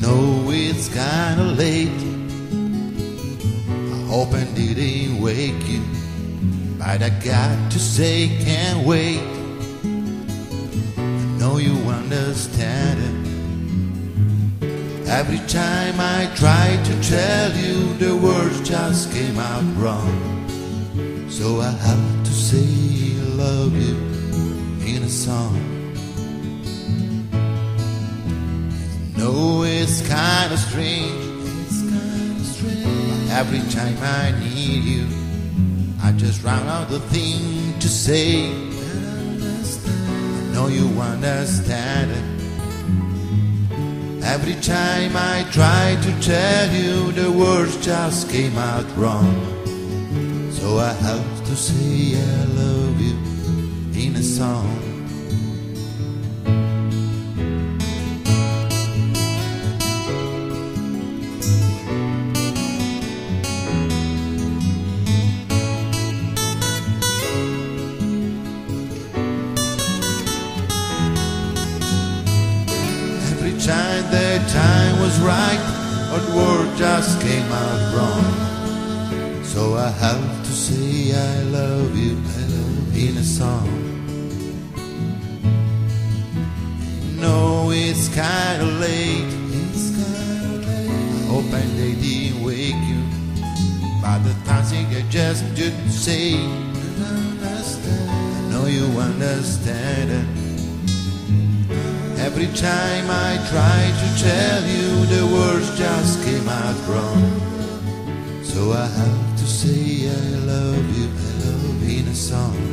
Know it's kinda late. I hope I didn't wake you. But I got to say, can't wait. I know you understand it. Every time I try to tell you, the words just came out wrong. So I have to say, I love you in a song. It's kind of strange. Of. Every time I need you, I just run out the thing to say. I know you understand it. Every time I try to tell you, the words just came out wrong. So I have to say I love you in a song. Every time the time was right, but word just came out wrong. So I have to say I love you, you in a song. No, it's kinda late. It's kinda late. Hope I didn't wake you. But the thing I just didn't say. I know you understand. Every time I try to tell you, the words just came out wrong. So I have to say I love you, I love in a song.